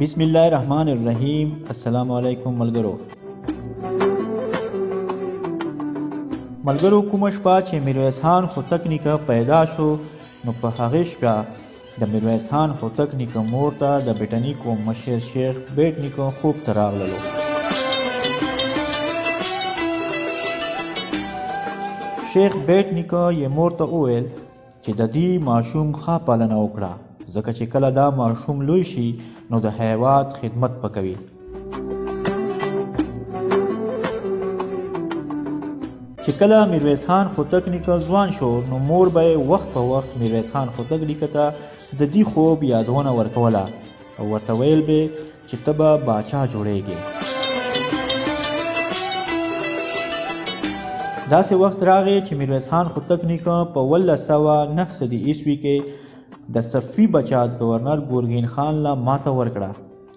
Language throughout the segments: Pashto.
بسم الله الرحمن الرحیم السلام علیکم ملګرو ملګرو کومه شپه چې میرویس خان خو تکنیکه پیدا شو نو په هغې شپه د ميرويس خان هوتک نيکه مور ته د بټنيکو مشر شيخ بيټ نيکه خوب ته راغللو. شيخ بيټ نيکه يې مور ته وويل چې د دې ماشوم ښه پالنه وکړه ځکه چې کله دا ماشوم لوی شي نو د هيواد خدمت به کوي. چې کله میرویس خان خوتک نیکه ځوان شو نو مور به وخت په وخت میرویس خان خوتک نیکه ته د دې خوب یادونه ورکوله او ورته ویل به چې ته به باچا جوړیږې داسې وخت راغی چې میرویس خان خوتک نیکه په اوولس سوه نهه صدي عیسوي کې د صفي بچات ګورنر ګورګین خان له ماته ورکړه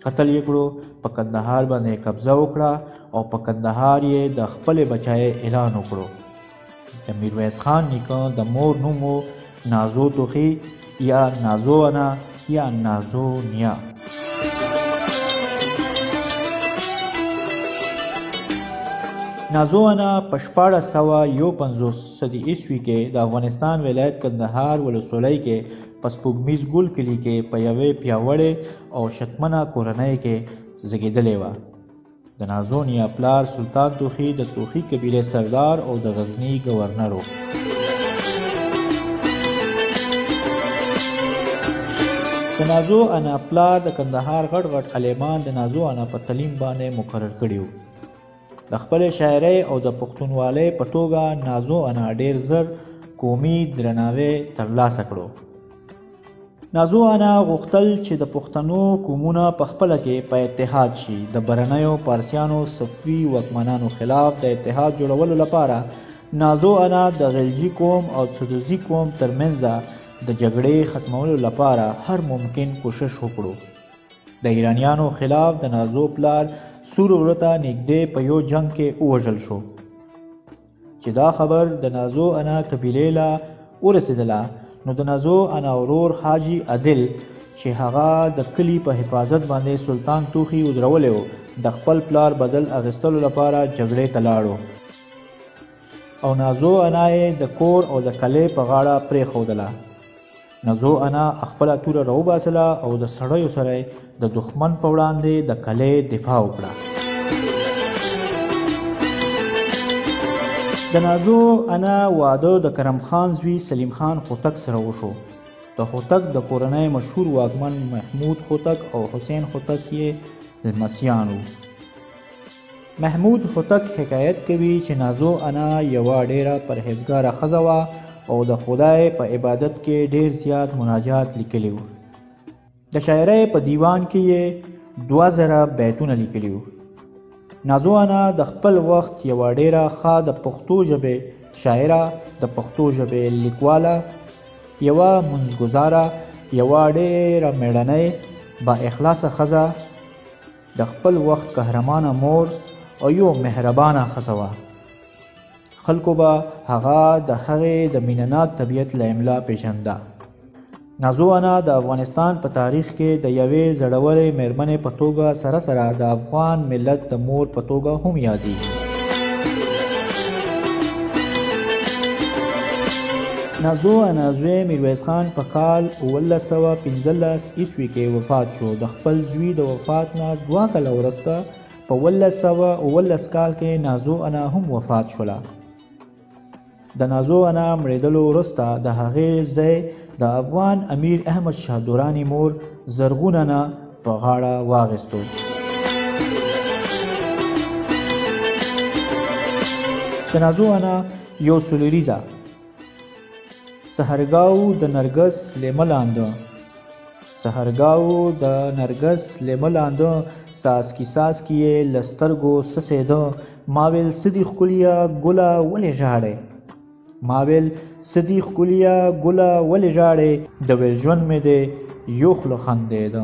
قتل یې کړو په کندهار باندې قبضه وکړه او په کندهار یې د خپل بچای اعلان وکړو د میرویس خان نیکه د مور نوم نازو توخی یا نازو انا یا نازو نیا نازوانه په 1451 صدی عیسوي کې د افغانستان ولایت کندهار ولسوالۍ کې په سپوږمیز ګل کلي کې په یوې پیاوړې او شتمنه کورنۍ کې زیږېدلې وه د نازو نیا پلار سلطان توخي د توخي قبیلې سردار او د غزني ګورنر و د نازو انا پلار د کندهار غټ غټ علیمان د نازو انا په تعلیم باندې مقرر کړي وو د خپلې شاعرۍ او د پښتونوالۍ په توګه نازو انا ډیر زر قومي درناوی ترلاسه کړو نازو انا غوښتل چې د پښتنو قومونه په خپله کې په اتحاد شي د برنیو پارسیانو صفوي واکمنانو خلاف د اتحاد جوړولو لپاره نازو انا د غلجي قوم او څدوزي قوم ترمنځ د جګړې ختمولو لپاره هر ممکن کوشش وکړو د ایرانیانو خلاف د نازو پلار سور غره ته نږدې په یو جنګ کې ووژل شو چې دا خبر د نازو انا قبیلې له ورسېدله نو د نازو انا ورور حاجي عادل چې هغه د کلي په حفاظت باندې سلطان توخي ودرولی و د خپل پلار بدل اغستلو لپاره جګړې ته لاړو او نازو انا یې د کور او د کلې په غاړه پرېښودله نه ځو انا خپله توره راوباسله او د سړیو سره د دښمن په وړاندې د کلې دفاع وکړه د نازو انا واده د کرم خان زوی سلیم خان خوتک سره وشو د خوتک د کورنۍ مشهور واکمن محمود خوتک او حسین خوتک یې لمسیان وو محمود هوتک حکایت کوي چې نازو انا یوه ډېره پرهېزګاره ښځه وه او د خدای په عبادت کې ډېر زیات مناجات لیکلی و. د شاعرۍ په دیوان کې یې دوه زره بیتونه لیکلي وو. نازو انا د خپل وخت یوه ډیره ښه د پښتو ژبې شاعره د پښتو ژبې لیکواله یوه منځګزاره یوه ډیره میړنۍ با اخلاصه ښځه د خپل وخت قهرمانه مور او یو مهربانه ښځه وه. خلکو به هغه د هغې د مینهناک طبیعت له امله پېژنده. نازو انا د افغانستان په تاریخ کې د یوې زړورې مېرمنې په توګه سره سره د افغان ملت د مور په توګه هم یادېږي. نازو انا زوی میرویس خان په کال اوولس سوه پنځلس عیسوي کې وفات شو د خپل زوی د وفات نه دوه کله ورسته په 1919 کال کې نازو انا هم وفات شوله د نازو انا مړېدلو وروسته د هغې ځای د افغان امیر احمد شاه دوراني مور زرغون انا په غاړه واغېستو د نازو انا یو سلوریزه سهرګاو د نرګس لیمه لاند سهرګاو د نرګس لیمه لاند ساسکی ساسکی یې لسترګو سسېده ما ویل سدي ښکلیا ګله ولې ژاړې ما ویل سدي ښکلیا ګله ولې ژاړې د ویل ژوند مې دی یو خوله خندېده